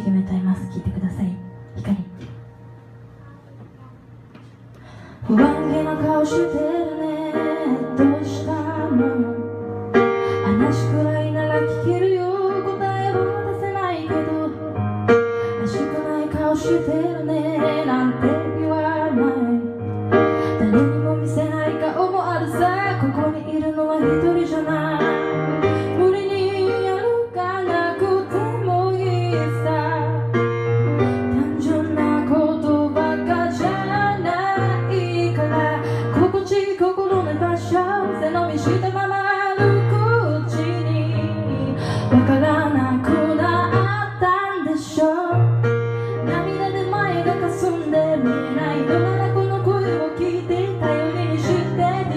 生懸命歌います聞いてください光不安げな顔してるねどうしたの話くらいなら聞けるよ答えは出せないけどらしくない顔してるねなんて言わない誰にも見せない顔もあるさここにいるのは一人じゃない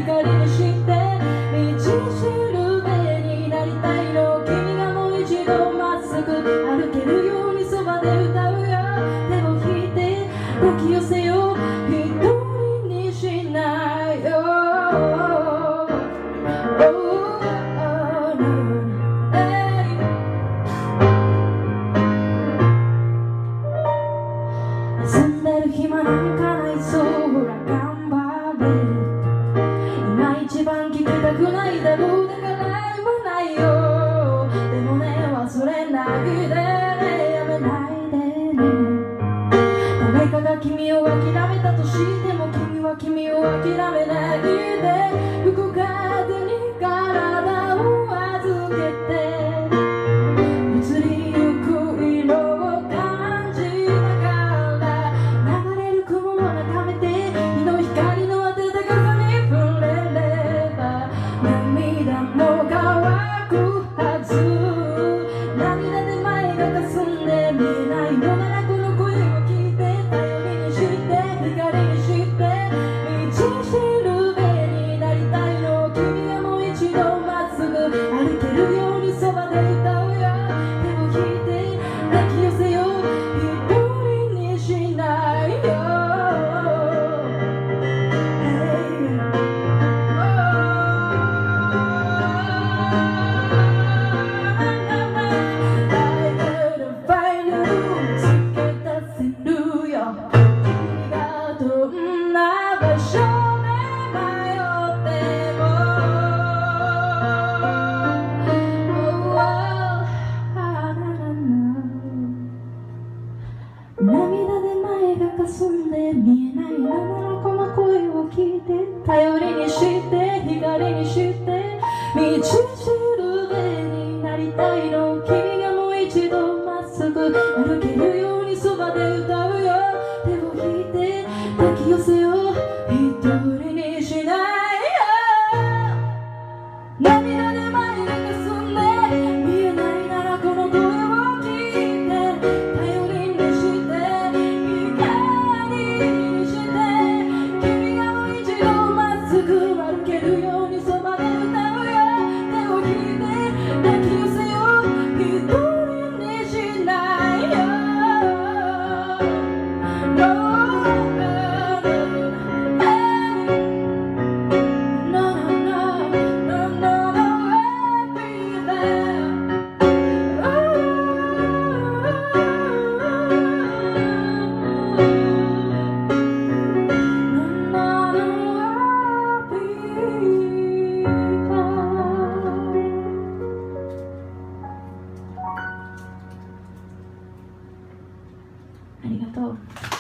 光にして道しるべになりたいの君がもう一度まっすぐ歩けるようにそばで歌うよ手を引いて抱き寄せよう一人にしないよ Oh, oh, no, hey 休んでる暇なんかたくないだろうだから言わないよ。でもね忘れないでね。やめないでね。誰かが君を諦めたとしても君は君を諦めないで。吹く風に歩けるようにそばで歌うよ。抱き到。